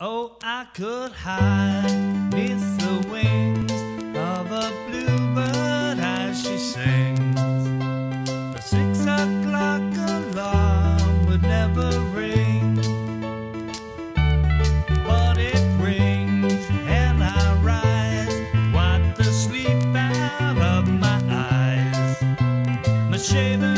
Oh, I could hide beneath the wings of a bluebird as she sings. The six o'clock alarm would never ring, but it rings and I rise, wipe the sleep out of my eyes. My shaven